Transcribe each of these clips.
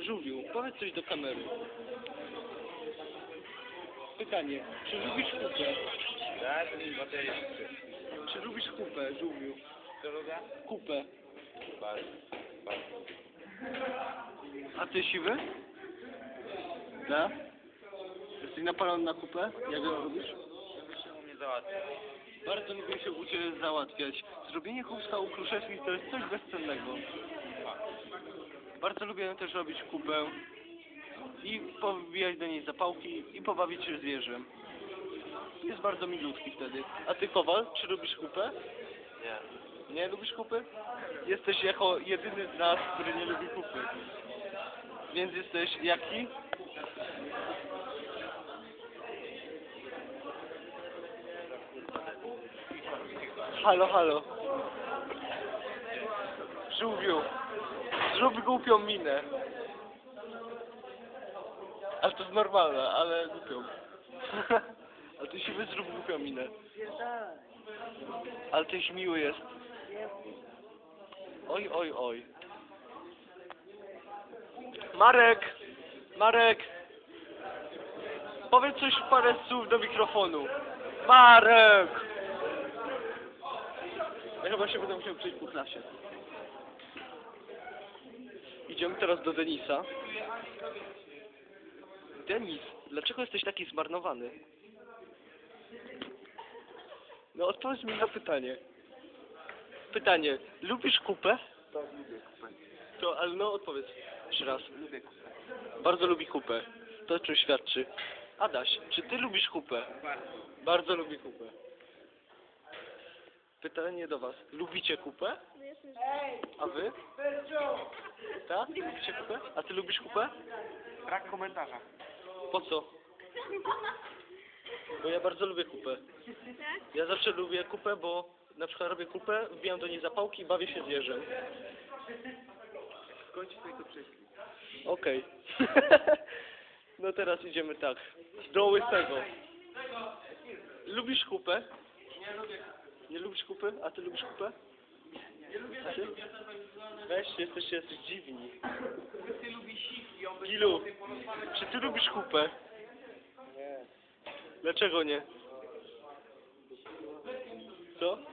Żółwiu, powiedz coś do kamery. Pytanie, czy lubisz kupę? Tak, bateria. Czy lubisz kupę, żółwiu? Co lubię? Kupę. Bardzo. Bardzo. A ty siwy? Tak? Jesteś napalony na kupę? Jak ją lubisz? Żeby się u mnie załatwić. Bardzo lubię się u Ciebie załatwiać. Zrobienie chłopska u Kruszewskich to jest coś bezcennego. Bardzo lubię też robić kupę i powbijać do niej zapałki i pobawić się zwierzem. Jest bardzo milutki wtedy. A Ty, Kowal, czy lubisz kupę? Nie. Nie lubisz kupy? Jesteś jako jedyny z nas, który nie lubi kupy. Więc jesteś jaki? Halo, halo. Żółwiu, zrób głupią minę. Ale to jest normalne, ale głupią. Ale ty siwy zrób głupią minę. Ale tyś miły jest. Oj, oj, oj. Marek! Marek! Powiedz coś parę słów do mikrofonu. Marek! Ja chyba się będę musiał przejść po klasie. Idziemy teraz do Denisa. Denis, dlaczego jesteś taki zmarnowany? No odpowiedz mi na pytanie. Pytanie, lubisz kupę? Tak, lubię kupę. To, ale no odpowiedz jeszcze raz. Lubię kupę. Bardzo lubi kupę. To o czym świadczy. Adaś, czy ty lubisz kupę? Bardzo. Bardzo lubi kupę. Pytanie do was. Lubicie kupę? A wy? Tak? Lubicie kupę? A ty lubisz kupę? Brak komentarza. Po co? Bo ja bardzo lubię kupę. Ja zawsze lubię kupę, bo na przykład robię kupę, wbijam do niej zapałki i bawię się zwierzem. Skończ sobie to prześlij. Okej. no teraz idziemy tak. Do łysego. Lubisz kupę? Nie lubię. Nie lubisz kupy? A ty lubisz kupę? Nie lubię A ty? Weź, jesteś, jesteś dziwni. Gilu, czy ty lubisz kupę? Nie. Dlaczego nie? Co?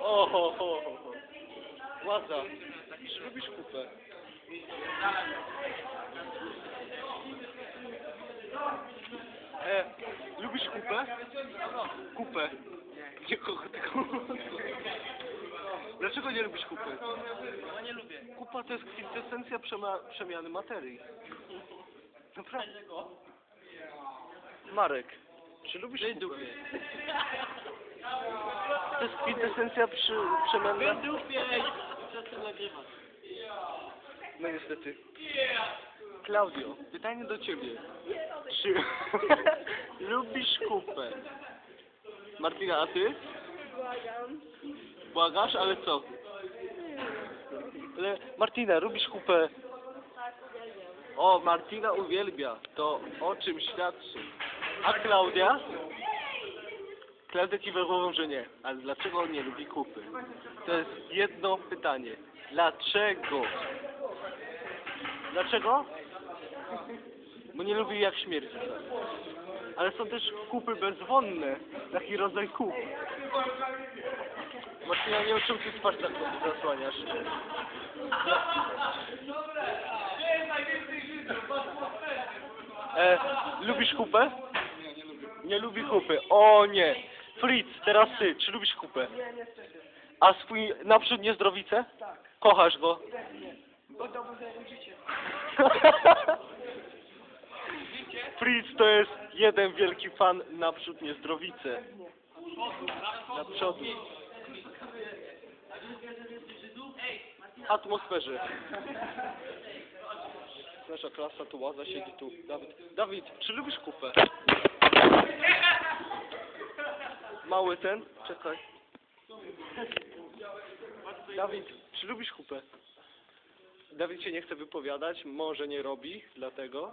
O, ho, ho, ho. Ładza. Czy lubisz kupę? E, lubisz kupę? Kupę. Nie kogo tylko. Dlaczego nie lubisz kupy? No nie lubię. Kupa to jest kwintesencja przema- przemiany materii. Naprawdę. Marek, czy lubisz kupę? To jest kwintesencja przy, przemiany No niestety. Klaudio, pytanie do ciebie. Czy kupę? Martina, a ty? Błagam. Błagasz, ale co? Ale Martina, lubisz kupę? Tak. O, Martina uwielbia. To o czym świadczy? A Klaudia? Klaudia kiwa głową, że nie. Ale dlaczego on nie lubi kupy? To jest jedno pytanie. Dlaczego? Dlaczego? Bo nie lubi jak śmierdzi. Ale są też kupy bezwonne. Taki rodzaj kup. Martina, nie czym ty twarz zas- zasłaniasz. E, lubisz kupę? Nie, nie lubię. Nie lubi kupy. O nie. Fritz, teraz ty. Czy lubisz kupę? Nie, niestety. A swój naprzód niezdrowice? Tak. Kochasz go? Za jego życie. Fritz to jest jeden wielki fan naprzód niezdrowice. Na przodu. Atmosferze. Nasza klasa tu łaza siedzi tu. Dawid, Dawid, czy lubisz kupę? Mały ten? Czekaj. Dawid, czy lubisz kupę? Dawid się nie chce wypowiadać, może nie robi, dlatego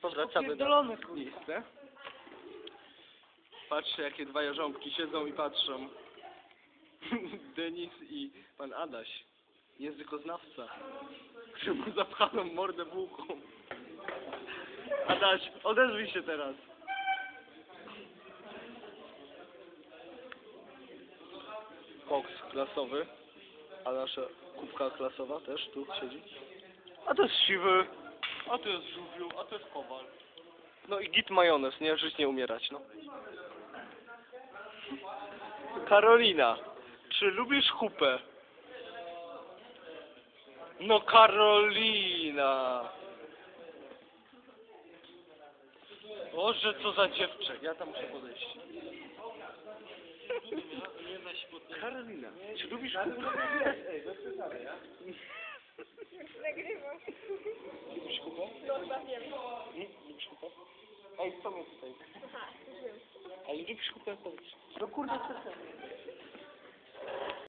powracamy na miejsce. Patrzcie, jakie dwa jarząbki siedzą i patrzą. Denis i pan Adaś. językoznawca, który ma zapchaną mordę bułką. Adaś, odezwij się teraz. Koks klasowy, a nasza kubka klasowa też tu siedzi. A to jest siwy, a to jest żółwiu, a to jest kowal. No i git majonez, nie? Żyć nie umierać, no. Karolina, czy lubisz chupę? No Karolina. Boże, co za dziewczę. Ja tam muszę podejść. Karolina, czy lubisz chupę? Nagrywasz. No chyba wiem. Hmm? Lubisz chupę? Ej, co mnie tutaj? Aha, już wiem. Ale lubisz chupę? Powiedz. No kurde, przestań.